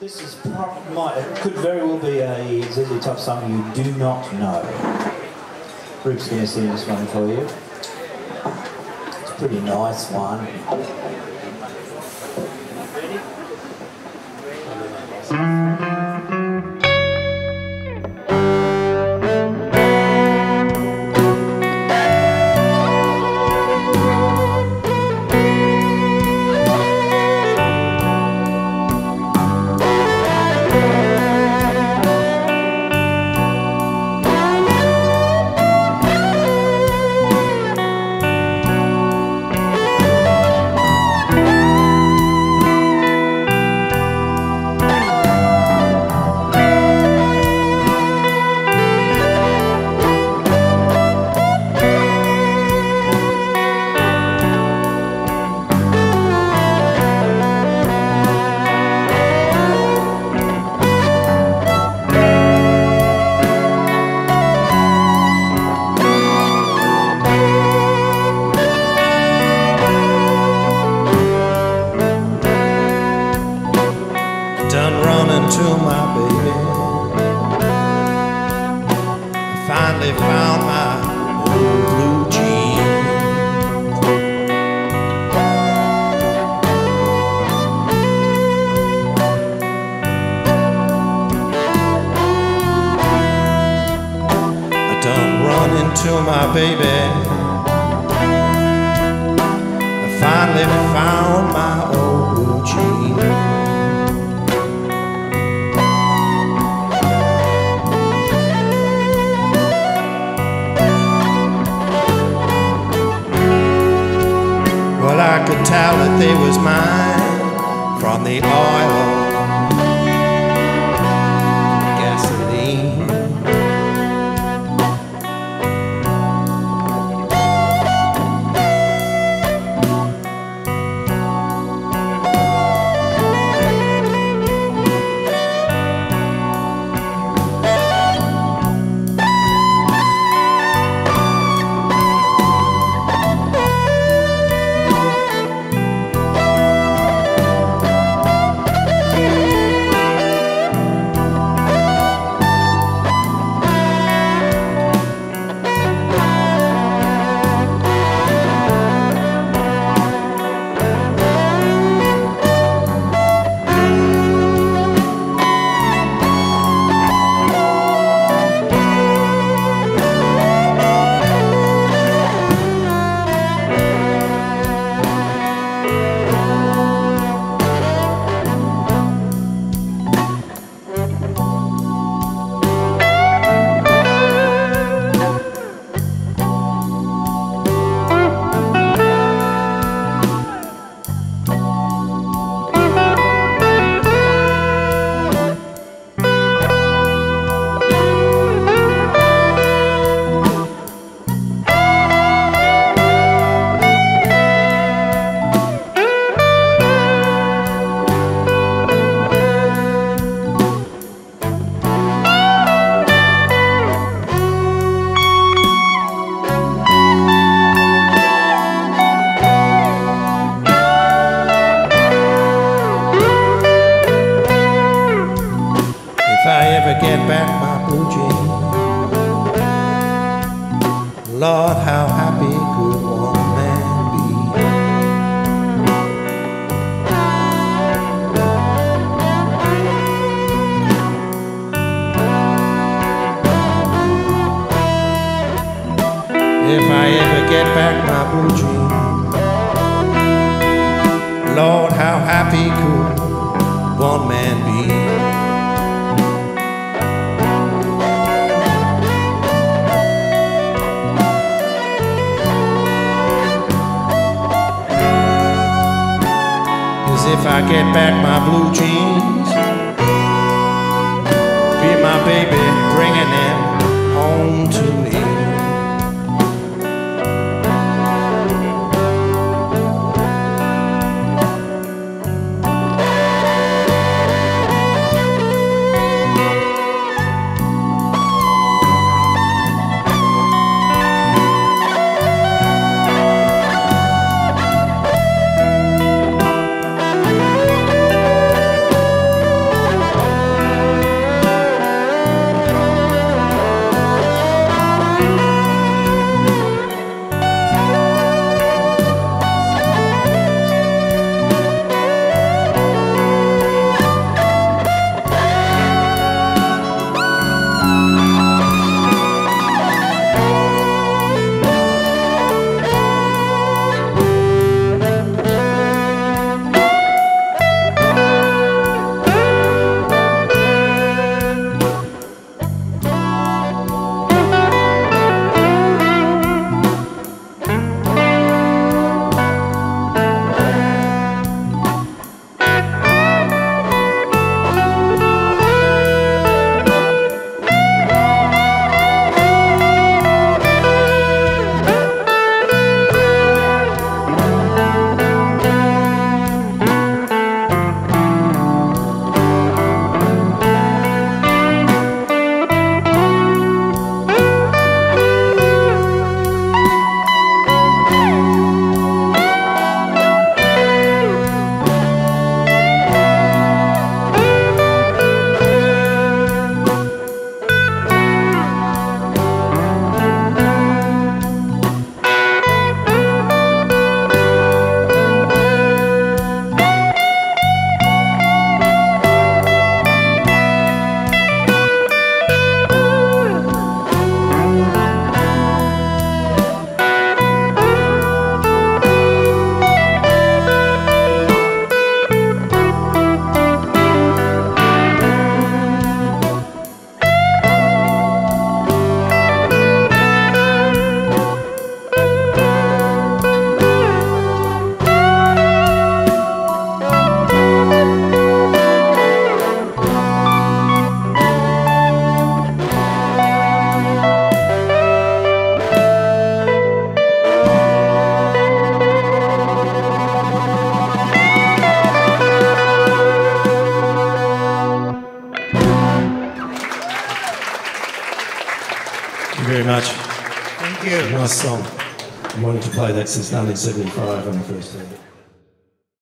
This is prob- might, could very well be a ZZ Top song you do not know. Rupe's going to sing this one for you. It's a pretty nice one. done finally found my old. Well, I could tell that they was mine from the oil, get back my blue jeans, Lord, how happy could one man be? If I ever get back my blue jeans, Lord, how happy could one man be? Cause if I get back my blue jeans, be my baby bringing them home to me. Very much. Thank you. Nice song. I wanted to play that since 1975 when I first heard it.